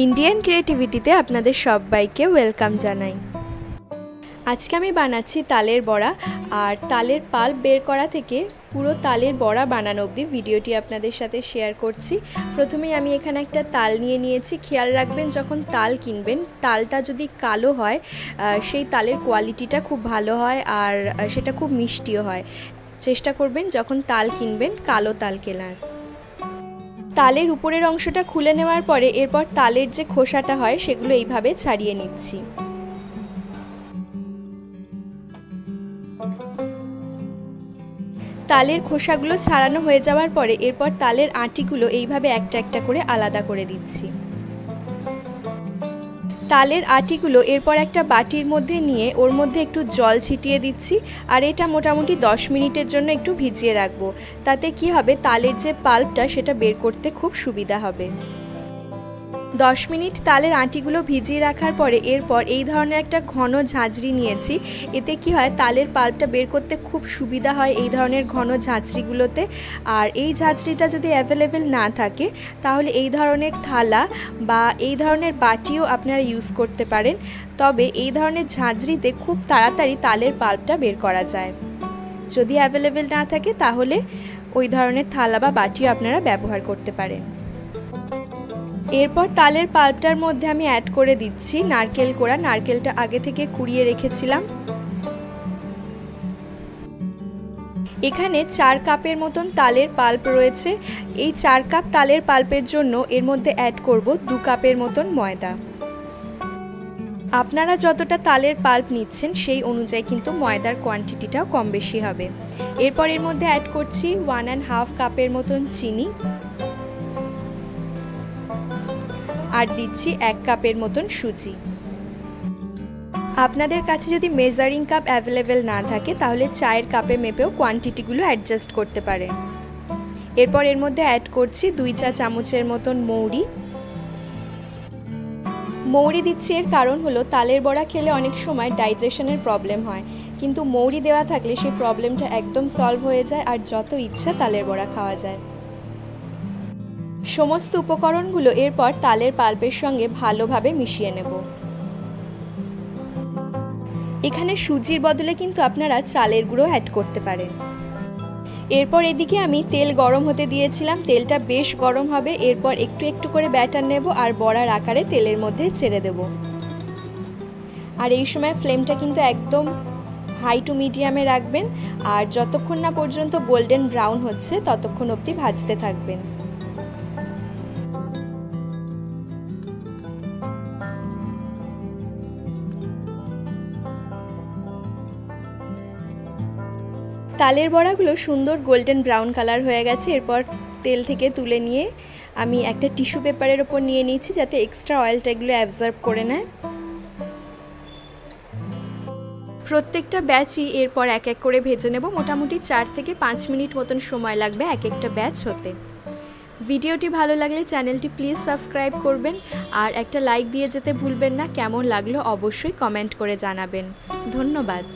Indian ক্রিয়েটিভিটিতে আপনাদের সবাইকে welcome জানাই। আজকে আমি বানাচ্ছি তালের বড়া, আর তালের পাল বের করা থেকে পুরো তালের বড়া বানানো অবধি ভিডিওটি আপনাদের সাথে শেয়ার করছি। প্রথমেই আমি এখানে একটা তাল নিয়ে নিয়েছি। খেয়াল রাখবেন, যখন তাল কিনবেন, তালটা যদি কালো হয় সেই তালের কোয়ালিটিটা খুব ভালো হয়, আর সেটা খুব মিষ্টিও হয়। চেষ্টা করবেন, যখন তাল কিনবেন, কালো তাল কেনার। তালের উপরের অংশটা খুলে নেওয়ার পরে এরপর তালের যে খোসাটা হয় সেগুলো এইভাবে ছাড়িয়ে নিচ্ছি। তালের খোসাগুলো ছাড়ানো হয়ে যাওয়ার পরে এরপর তালের আটিগুলো এইভাবে একটা একটা করে আলাদা করে দিচ্ছি। তালের আটিগুলো এরপর একটা বাটির মধ্যে নিয়ে ওর মধ্যে একটু জল ছিটিয়ে দিচ্ছি আর এটা মোটামুটি 10 মিনিটের জন্য একটু ভিজিয়ে রাখব। তাতে কি হবে? তালের যে পাল্পটা, সেটা বের করতে খুব সুবিধা হবে। দশ মিনিট তালের আঁটিগুলো ভিজিয়ে রাখার পরে এরপর এই ধরনের একটা ঘন ঝাঁঝরি নিয়েছি। এতে কি হয়, তালের পাল্পটা বের করতে খুব সুবিধা হয় এই ধরনের ঘন ঝাঁঝরিগুলোতে। আর এই ঝাঁঝরিটা যদি অ্যাভেলেবেল না থাকে, তাহলে এই ধরনের থালা বা এই ধরনের বাটিও আপনারা ইউজ করতে পারেন। তবে এই ধরনের ঝাঁঝরিতে খুব তাড়াতাড়ি তালের পাল্পটা বের করা যায়। যদি অ্যাভেলেবেল না থাকে, তাহলে ওই ধরনের থালা বা বাটিও আপনারা ব্যবহার করতে পারেন। এরপর তালের পাল্পটার মধ্যে আমি অ্যাড করে দিচ্ছি নারকেল কোড়া। নারকেলটা আগে থেকে কুড়িয়ে রেখেছিলাম। এখানে চার কাপের মতন তালের পাল্প রয়েছে। এই চার কাপ তালের পাল্পের জন্য এর মধ্যে অ্যাড করব দু কাপের মতন ময়দা। আপনারা যতটা তালের পাল্প নিচ্ছেন সেই অনুযায়ী কিন্তু ময়দার কোয়ান্টিটিটাও কম বেশি হবে। এরপর এর মধ্যে অ্যাড করছি ওয়ান অ্যান্ড হাফ কাপের মতন চিনি। আর দিচ্ছি এক কাপের মতন সুজি। আপনাদের কাছে যদি মেজারিং কাপ অ্যাভেলেবেল না থাকে, তাহলে চায়ের কাপে মেপেও কোয়ান্টিটিগুলো অ্যাডজাস্ট করতে পারে এরপর এর মধ্যে অ্যাড করছি দুই চা চামচের মতন মৌরি। মৌরি দিচ্ছি এর কারণ হলো, তালের বড়া খেলে অনেক সময় ডাইজেশনের প্রবলেম হয়। কিন্তু মৌরি দেওয়া থাকলে সেই প্রবলেমটা একদম সলভ হয়ে যায়, আর যত ইচ্ছা তালের বড়া খাওয়া যায়। সমস্ত উপকরণগুলো এরপর তালের পাল্পের সঙ্গে ভালোভাবে মিশিয়ে নেব। এখানে সুজির বদলে কিন্তু আপনারা চালের গুঁড়ো অ্যাড করতে পারেন। এরপর এদিকে আমি তেল গরম হতে দিয়েছিলাম, তেলটা বেশ গরম হবে, এরপর একটু একটু করে ব্যাটার নেব আর বড়ার আকারে তেলের মধ্যে ছেড়ে দেব। আর এই সময় ফ্লেমটা কিন্তু একদম হাই টু মিডিয়ামে রাখবেন, আর যতক্ষণ না পর্যন্ত গোল্ডেন ব্রাউন হচ্ছে, ততক্ষণ অবধি ভাজতে থাকবেন। তালের বড়াগুলো সুন্দর গোল্ডেন ব্রাউন কালার হয়ে গেছে। এরপর তেল থেকে তুলে নিয়ে আমি একটা টিস্যু পেপারের ওপর নিয়ে নিচ্ছি যাতে এক্সট্রা অয়েলটা এগুলো অ্যাবজর্ব করে নেয়। প্রত্যেকটা ব্যাচই এরপর এক এক করে ভেজে নেব। মোটামুটি চার থেকে পাঁচ মিনিট মতন সময় লাগবে এক একটা ব্যাচ হতে। ভিডিওটি ভালো লাগলে চ্যানেলটি প্লিজ সাবস্ক্রাইব করবেন আর একটা লাইক দিয়ে যেতে ভুলবেন না। কেমন লাগল অবশ্যই কমেন্ট করে জানাবেন। ধন্যবাদ।